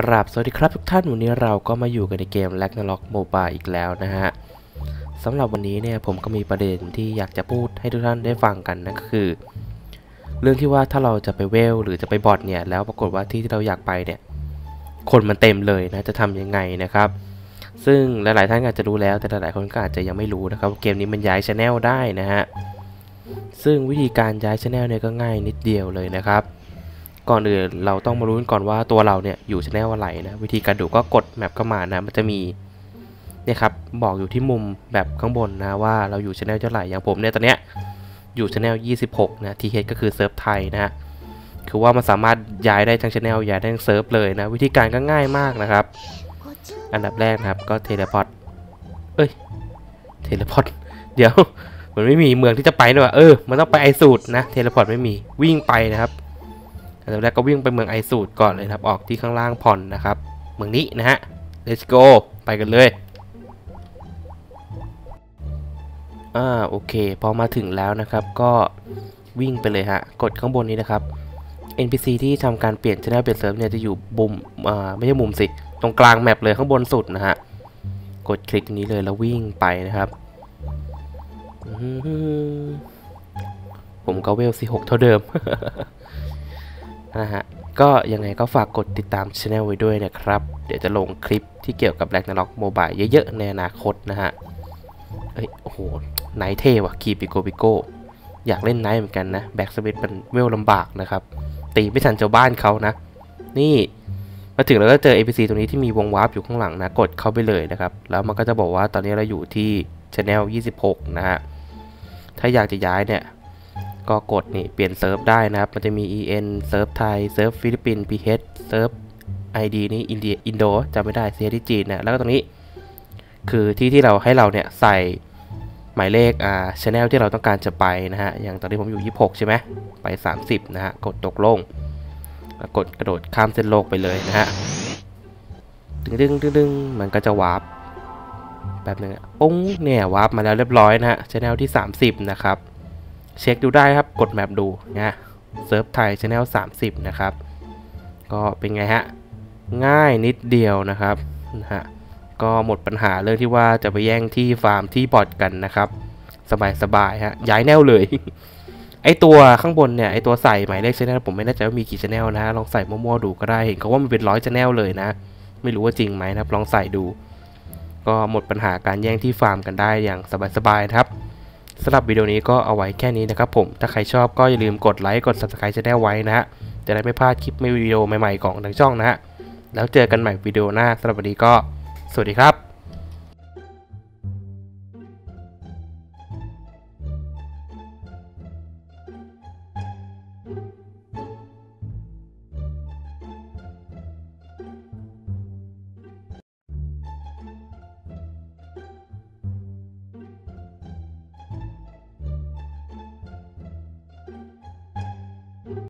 กราบสวัสดีครับทุกท่านวันนี้เราก็มาอยู่กันในเกม l a g n a r o k Mobile อีกแล้วนะฮะสำหรับวันนี้เนี่ยผมก็มีประเด็นที่อยากจะพูดให้ทุกท่านได้ฟังกันนั่นก็คือ เรื่องที่ว่าถ้าเราจะไปเวลหรือจะไปบอทเนี่ยแล้วปรากฏว่าที่ที่เราอยากไปเนี่ยคนมันเต็มเลยนะจะทำยังไงนะครับ ซึ่งหลาย ๆ ท่านอาจจะรู้แล้วแต่หลายๆคนก็อาจจะยังไม่รู้นะครับเกมนี้มันย้ายช anel ได้นะฮะซึ่งวิธีการย้ายช anel เนี่ยก็ง่ายนิดเดียวเลยนะครับ ก่อนอื่นเราต้องมารู้กันก่อนว่าตัวเราเนี่ยอยู่ช anel อะไรนะวิธีการดูก็กด map เข้ามานะมันจะมีเนี่ยครับบอกอยู่ที่มุมแบบข้างบนนะว่าเราอยู่ช anel เท่าไหร่อย่างผมเนี่ยตอนเนี้ยอยู่ช anel 26นะ TH ก็คือเซิร์ฟไทยนะคือว่ามันสามารถย้ายได้ทั้ง channel ย้ายได้ทั้งเซิร์ฟเลยนะวิธีการก็ง่ายมากนะครับ อันดับแรกครับก็ teleport เอ้ย teleport เดี๋ยวมันไม่มีเมืองที่จะไปด้วยเออมันต้องไปไอสูตรนะ teleport ไม่มีวิ่งไปนะครับ อันดับแรกก็วิ่งไปเมืองไอสูตรก่อนเลยครับ ออกที่ข้างล่างผ่อนนะครับ เมืองนี้นะฮะ let's go ไปกันเลย อ่าโอเค พอมาถึงแล้วนะครับก็วิ่งไปเลยฮะ กดข้างบนนี้นะครับ NPC ที่ทำการเปลี่ยน channel เปลี่ยนเซิร์ฟเนี่ยจะอยู่บุมอ่าไม่ใช่มุมสิ ตรงกลางแมปเลยข้างบนสุดนะฮะ กดคลิกตรงนี้เลยแล้ววิ่งไปนะครับผมก็เวลสิหกเท่าเดิม นะฮะก็ยังไงก็ฝากกดติดตามช anel ไว้ด้วยนะครับ เดี๋ยวจะลงคลิปที่เกี่ยวกับ Ragnarok Mobile เยอะๆ ในอนาคตนะฮะ เอ้ย โอ้โห Knight เท่ว่ะคีปิโกปิโกอยากเล่น Knight เหมือนกันนะ Blacksmith มันเวลลำบากนะครับ ตีไม่ทันชาวบ้านเขานะ นี่มาถึงแล้วก็เจอ NPC ตรงนี้ที่มีวง warp อยู่ข้างหลังนะ กดเข้าไปเลยนะครับ แล้วมันก็จะบอกว่าตอนนี้เราอยู่ที่ Channel 26 นะฮะ ถ้าอยากจะย้ายเนี่ย ก็กดนี่เปลี่ยนเซิร์ฟได้นะครับ มันจะมี EN เซิร์ฟไทยเซิร์ฟฟิลิปปินส์ PH เซิร์ฟ ID นี่อินเดียอินโดจำไม่ได้เซียที่จีนนะแล้วก็ตรงนี้ คือที่ที่เราให้เราเนี่ยใส่หมายเลขอ่าช anel ที่เราต้องการจะไปนะฮะ อย่างตอนนี้ผมอยู่ 26 ใช่ไหมไป 30 นะฮะ กดตกลง กดกระโดดข้ามเส้นโลกไปเลยนะฮะ ดึงดึงดึงดึงมันก็จะ warp แป๊บนึงอะปุ้งเนี่ย warp มาแล้วเรียบร้อยนะฮะช anel ที่ 30 นะครับ เช็คดูได้ครับกด map ดูนะเซิร์ฟไทยช anel 30 นะครับ ก็เป็นไงฮะ ง่ายนิดเดียวนะครับนะฮะก็หมดปัญหาเรื่องที่ว่าจะไปแย่งที่ฟาร์มที่ boss กันนะครับ สบายๆฮะย้ายแนวเลย ไอตัวข้างบนเนี่ย ไอตัวใส่หมายเลข channel ผมไม่แน่ใจว่ามีกี่ channel นะฮะลองใส่มั่วๆดูก็ได้เห็นเขาว่ามันเป็นร้อย channel เลยนะ ไม่รู้ว่าจริงไหมนะครับ ลองใส่ดู ก็หมดปัญหาการแย่งที่ฟาร์มกันได้อย่างสบายๆนะครับ สำหรับวิดีโอนี้ก็เอาไว้แค่นี้นะครับผม ถ้าใครชอบก็อย่าลืมกดไลค์ กด subscribe ชแนลไว้นะฮะ จะได้ไม่พลาดคลิปวิดีโอใหม่ๆของทางช่องนะฮะ แล้วเจอกันใหม่วิดีโอหน้าสำหรับวันนี้ก็ สวัสดีครับ